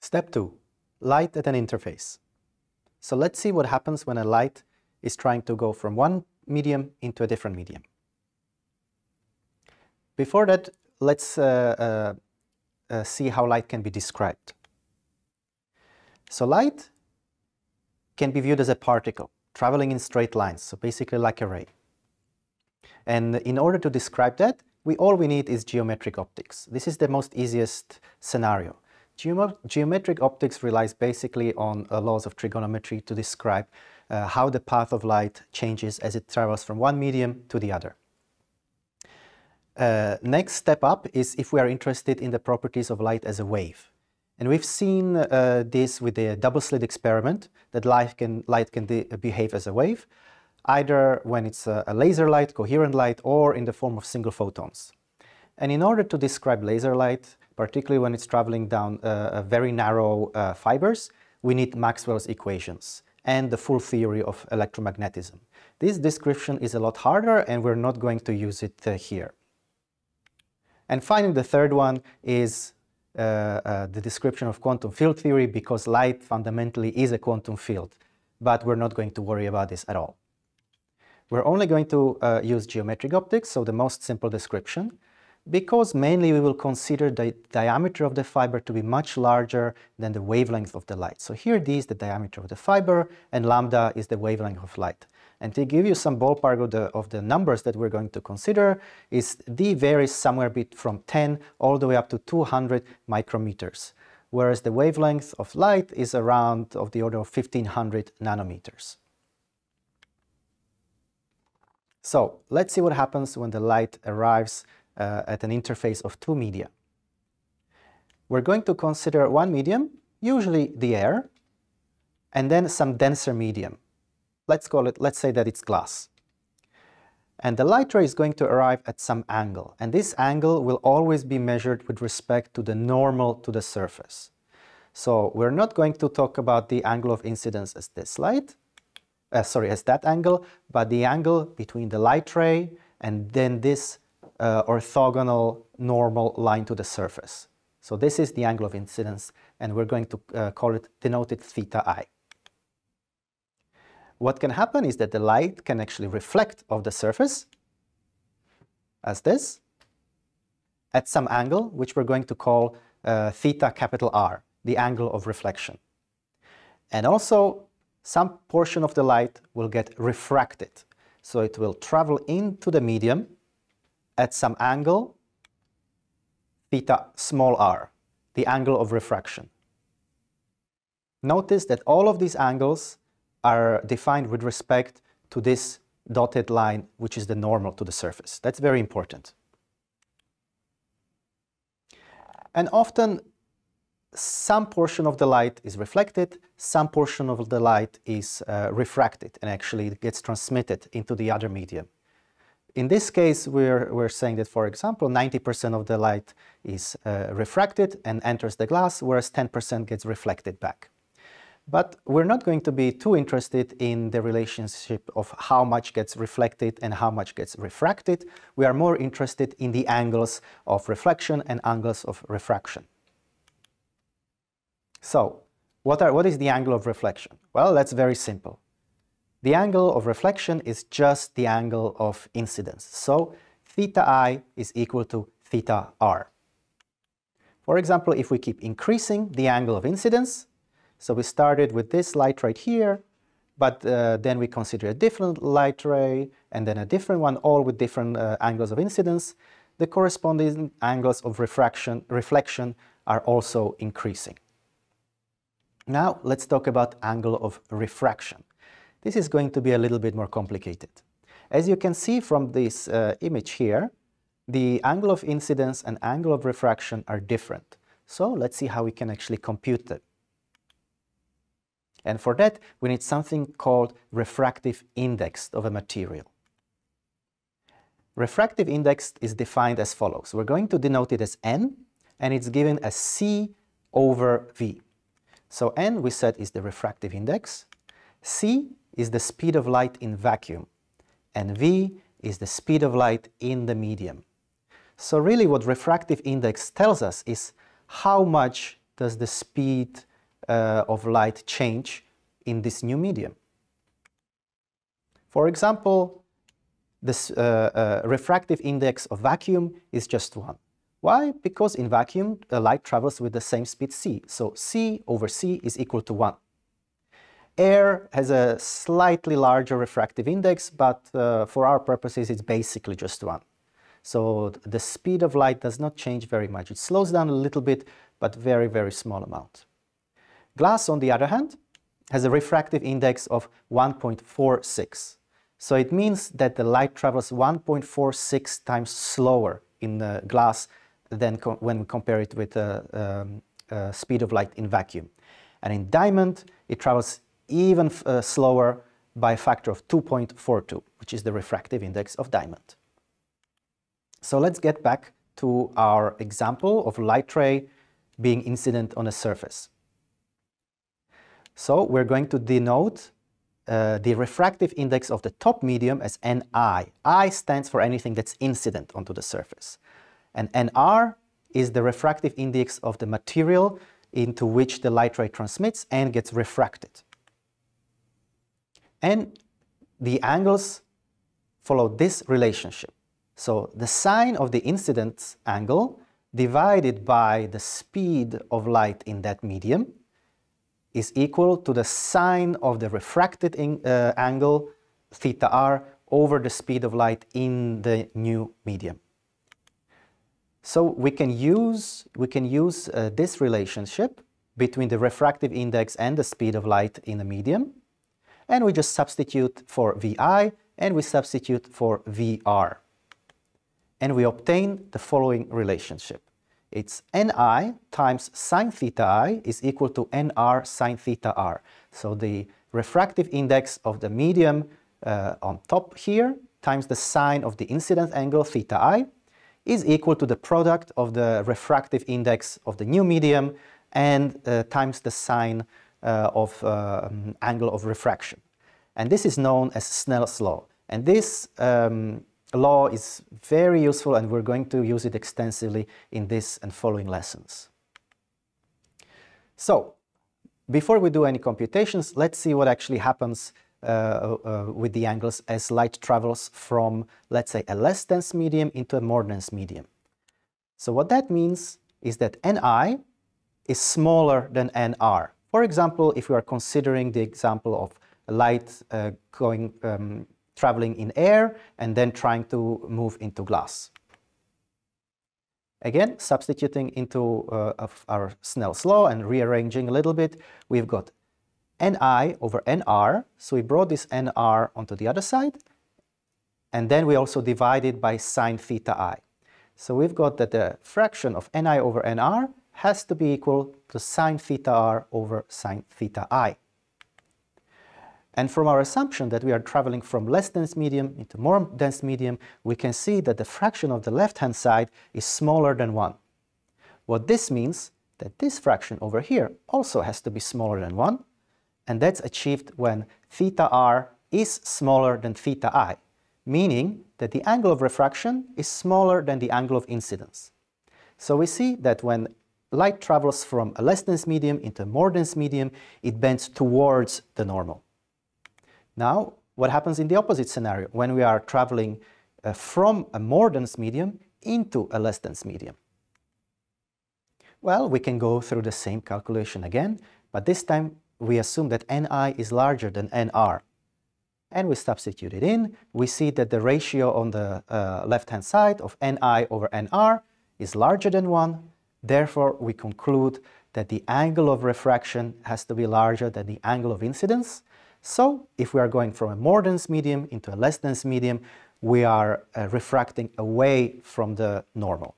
Step 2. Light at an interface. So let's see what happens when a light is trying to go from one medium into a different medium. Before that, let's uh, uh, uh, see how light can be described. So light can be viewed as a particle traveling in straight lines, so basically like a ray. And in order to describe that, we all we need is geometric optics. This is the most easiest scenario. Geometric optics relies basically on uh, laws of trigonometry to describe uh, how the path of light changes as it travels from one medium to the other. Uh, next step up is if we are interested in the properties of light as a wave. And we've seen uh, this with the double slit experiment, that light can, light can behave as a wave, either when it's a, a laser light, coherent light, or in the form of single photons. And in order to describe laser light, particularly when it's traveling down uh, very narrow uh, fibers, we need Maxwell's equations and the full theory of electromagnetism. This description is a lot harder and we're not going to use it uh, here. And finally, the third one is uh, uh, the description of quantum field theory because light fundamentally is a quantum field, but we're not going to worry about this at all. We're only going to uh, use geometric optics, so the most simple description, because mainly we will consider the diameter of the fiber to be much larger than the wavelength of the light. So here D is the diameter of the fiber and lambda is the wavelength of light. And to give you some ballpark of the, of the numbers that we're going to consider is D varies somewhere from 10 all the way up to 200 micrometers, whereas the wavelength of light is around of the order of 1500 nanometers. So let's see what happens when the light arrives uh, at an interface of two media. We're going to consider one medium, usually the air, and then some denser medium. Let's call it, let's say that it's glass. And the light ray is going to arrive at some angle, and this angle will always be measured with respect to the normal to the surface. So we're not going to talk about the angle of incidence as this light, uh, sorry, as that angle, but the angle between the light ray and then this uh, orthogonal normal line to the surface. So this is the angle of incidence, and we're going to uh, call it, denote it theta i. What can happen is that the light can actually reflect off the surface, as this, at some angle, which we're going to call uh, theta capital R, the angle of reflection. And also, some portion of the light will get refracted. So it will travel into the medium at some angle, theta small r, the angle of refraction. Notice that all of these angles are defined with respect to this dotted line, which is the normal to the surface. That's very important. And often some portion of the light is reflected, some portion of the light is uh, refracted and actually gets transmitted into the other medium. In this case, we're, we're saying that, for example, 90% of the light is uh, refracted and enters the glass, whereas 10% gets reflected back. But we're not going to be too interested in the relationship of how much gets reflected and how much gets refracted. We are more interested in the angles of reflection and angles of refraction. So, what, are, what is the angle of reflection? Well, that's very simple. The angle of reflection is just the angle of incidence. So, theta i is equal to theta r. For example, if we keep increasing the angle of incidence, so we started with this light right here, but uh, then we consider a different light ray and then a different one, all with different uh, angles of incidence, the corresponding angles of refraction, reflection are also increasing. Now let's talk about angle of refraction. This is going to be a little bit more complicated. As you can see from this uh, image here, the angle of incidence and angle of refraction are different. So let's see how we can actually compute them. And for that, we need something called refractive index of a material. Refractive index is defined as follows. We're going to denote it as n, and it's given as c over v. So n, we said, is the refractive index. c is the speed of light in vacuum. And v is the speed of light in the medium. So really what refractive index tells us is how much does the speed uh, of light change in this new medium? For example, this uh, uh, refractive index of vacuum is just 1. Why? Because in vacuum, the light travels with the same speed c. So c over c is equal to 1. Air has a slightly larger refractive index, but uh, for our purposes, it's basically just 1. So the speed of light does not change very much. It slows down a little bit, but very, very small amount. Glass, on the other hand, has a refractive index of 1.46. So it means that the light travels 1.46 times slower in the glass than when we compare it with the um, uh, speed of light in vacuum. And in diamond, it travels even uh, slower by a factor of 2.42, which is the refractive index of diamond. So let's get back to our example of light ray being incident on a surface. So we're going to denote uh, the refractive index of the top medium as Ni. I stands for anything that's incident onto the surface. And Nr is the refractive index of the material into which the light ray transmits and gets refracted. And the angles follow this relationship. So the sine of the incident angle divided by the speed of light in that medium is equal to the sine of the refracted in, uh, angle theta r over the speed of light in the new medium. So we can use, we can use uh, this relationship between the refractive index and the speed of light in the medium and we just substitute for Vi and we substitute for Vr and we obtain the following relationship. It's Ni times sine theta i is equal to Nr sine theta r. So the refractive index of the medium uh, on top here times the sine of the incident angle theta i is equal to the product of the refractive index of the new medium and uh, times the sine of um, angle of refraction. And this is known as Snell's law. And this um, law is very useful and we're going to use it extensively in this and following lessons. So, before we do any computations, let's see what actually happens uh, uh, with the angles as light travels from, let's say, a less dense medium into a more dense medium. So what that means is that Ni is smaller than Nr. For example, if we are considering the example of light uh, going um, traveling in air and then trying to move into glass. Again, substituting into uh, our Snell's law and rearranging a little bit, we've got Ni over Nr. So we brought this Nr onto the other side. And then we also divided by sine theta i. So we've got that the fraction of Ni over Nr has to be equal to sine theta r over sine theta i. And from our assumption that we are traveling from less dense medium into more dense medium, we can see that the fraction of the left-hand side is smaller than 1. What this means that this fraction over here also has to be smaller than 1, and that's achieved when theta r is smaller than theta i, meaning that the angle of refraction is smaller than the angle of incidence. So we see that when light travels from a less dense medium into a more dense medium, it bends towards the normal. Now, what happens in the opposite scenario when we are traveling uh, from a more dense medium into a less dense medium? Well, we can go through the same calculation again, but this time we assume that Ni is larger than Nr. And we substitute it in, we see that the ratio on the uh, left-hand side of Ni over Nr is larger than 1. Therefore, we conclude that the angle of refraction has to be larger than the angle of incidence, so if we are going from a more dense medium into a less dense medium, we are uh, refracting away from the normal.